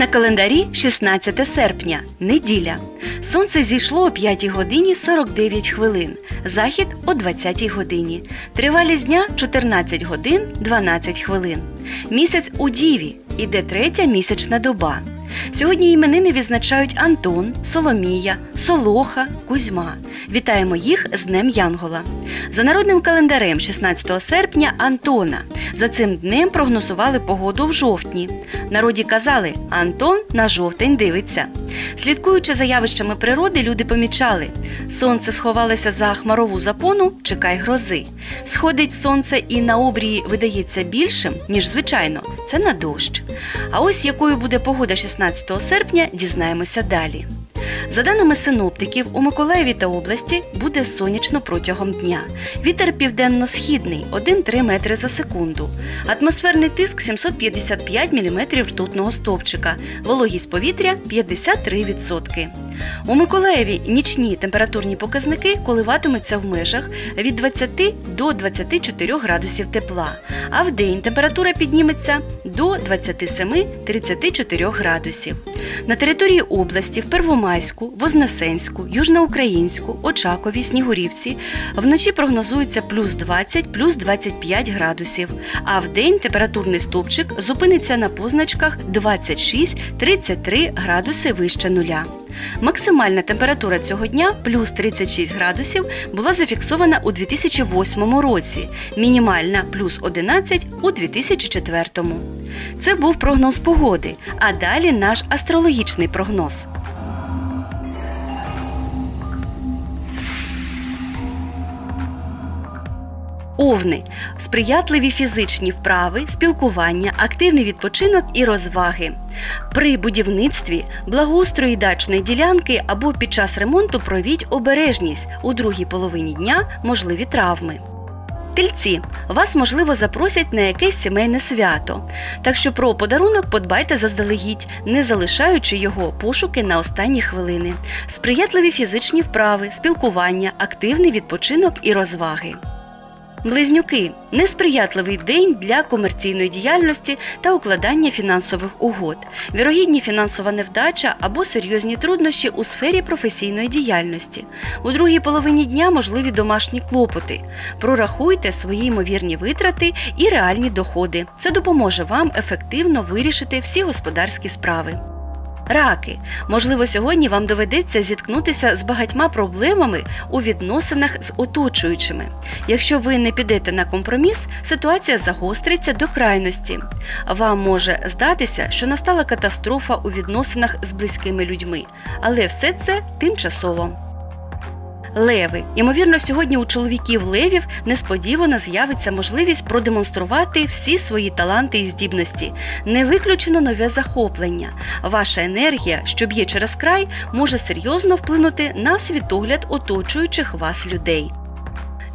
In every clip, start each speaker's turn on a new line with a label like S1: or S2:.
S1: На календарі 16 серпня, неділя. Сонце зійшло о 5 годині 49 хвилин, захід о 20 годині. Тривалість дня 14 годин 12 хвилин. Місяць у Діві. Іде третя місячна доба. Сьогодні іменини відзначають Антон, Соломія, Солоха, Кузьма. Вітаємо їх з Днем Янгола. За народним календарем 16 серпня Антона. За цим днем прогнозували погоду в жовтні. Народі казали Антон на жовтень дивиться. Слідкуючи за явищами природи, люди помічали сонце сховалося за хмарову запону, чекай грози. Сходить сонце і на обрії видається більшим, ніж звичайно. Це на дощ. А ось якою буде погода 16 серпня, дізнаємося далі. За даними синоптиків, у Миколаєві та області буде сонячно протягом дня. Вітер південно-східний 1-3 метри за секунду. Атмосферний тиск 755 мм ртутного стовпчика. Вологість повітря 53%. У Миколаєві нічні температурні показники коливатимуться в межах від 20 до 24 градусів тепла, а в день температура підніметься до 27-34 градусів. На території області в Первомайську, Вознесенську, Южноукраїнську, Очакові, Снігурівці вночі прогнозується плюс 20, плюс 25 градусів, а в день температурний стовпчик зупиниться на позначках 26-33 градуси вище нуля. Максимальна температура цього дня плюс 36 градусів була зафіксована у 2008 році, мінімальна плюс 11 у 2004. Це був прогноз погоди, а далі наш астрологічний прогноз. Овни сприятливі фізичні вправи, спілкування, активний відпочинок і розваги. При будівництві, благоустрої дачної ділянки або під час ремонту провіть обережність у другій половині дня можливі травми. Тельці вас можливо запросять на якесь сімейне свято, так що про подарунок подбайте заздалегідь, не залишаючи його пошуки на останні хвилини. Сприятливі фізичні вправи, спілкування, активний відпочинок і розваги. Близнюки несприятливий день для комерційної діяльності та укладання фінансових угод, вірогідні фінансова невдача або серйозні труднощі у сфері професійної діяльності. У другій половині дня можливі домашні клопоти. Прорахуйте свої ймовірні витрати і реальні доходи. Це допоможе вам ефективно вирішити всі господарські справи. Раки, можливо, сьогодні вам доведеться зіткнутися з багатьма проблемами у відносинах з оточуючими. Якщо ви не підете на компроміс, ситуація загостриться до крайності. Вам може здатися, що настала катастрофа у відносинах з близькими людьми, але все це тимчасово. Леви. Ймовірно, сьогодні у чоловіків левів несподівано з'явиться можливість продемонструвати всі свої таланти і здібності. Не виключено нове захоплення. Ваша енергія, що б'є через край, може серйозно вплинути на світогляд оточуючих вас людей.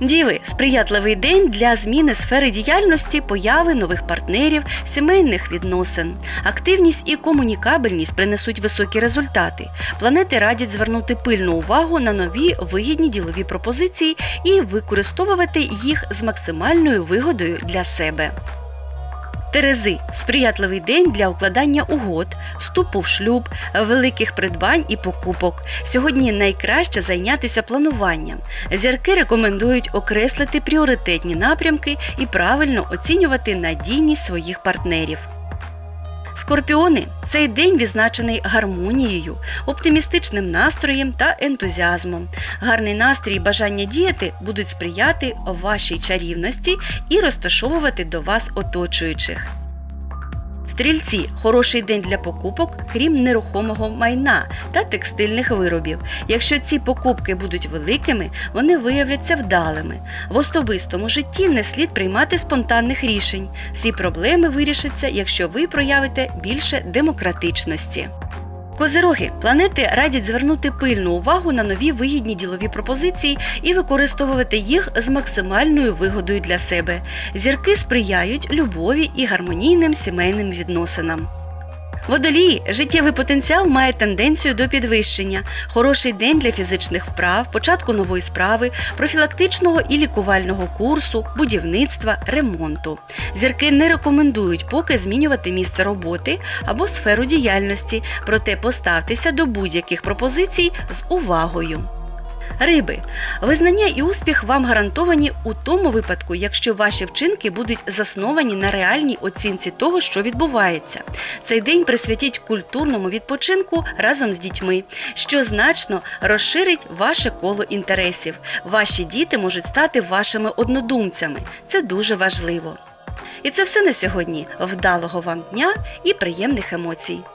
S1: Діви сприятливий день для зміни сфери діяльності, появи нових партнерів, сімейних відносин. Активність і комунікабельність принесуть високі результати. Планети радять звернути пильну увагу на нові вигідні ділові пропозиції і використовувати їх з максимальною вигодою для себе. Терези сприятливий день для укладання угод, вступу в шлюб, великих придбань і покупок. Сьогодні найкраще зайнятися плануванням. Зірки рекомендують окреслити пріоритетні напрямки і правильно оцінювати надійність своїх партнерів. Скорпіони цей день відзначений гармонією, оптимістичним настроєм та ентузіазмом. Гарний настрій і бажання діяти будуть сприяти вашій чарівності і розташовувати до вас оточуючих. Стрільці хороший день для покупок, крім нерухомого майна та текстильних виробів. Якщо ці покупки будуть великими, вони виявляться вдалими. В особистому житті не слід приймати спонтанних рішень. Всі проблеми вирішаться, якщо ви проявите більше демократичності. Козироги планети радять звернути пильну увагу на нові вигідні ділові пропозиції і використовувати їх з максимальною вигодою для себе. Зірки сприяють любові і гармонійним сімейним відносинам. Водолії життєвий потенціал має тенденцію до підвищення, хороший день для фізичних вправ, початку нової справи, профілактичного і лікувального курсу, будівництва, ремонту. Зірки не рекомендують поки змінювати місце роботи або сферу діяльності, проте поставтеся до будь-яких пропозицій з увагою. Риби. Визнання і успіх вам гарантовані у тому випадку, якщо ваші вчинки будуть засновані на реальній оцінці того, що відбувається. Цей день присвятіть культурному відпочинку разом з дітьми, що значно розширить ваше коло інтересів. Ваші діти можуть стати вашими однодумцями. Це дуже важливо. І це все на сьогодні. Вдалого вам дня і приємних емоцій!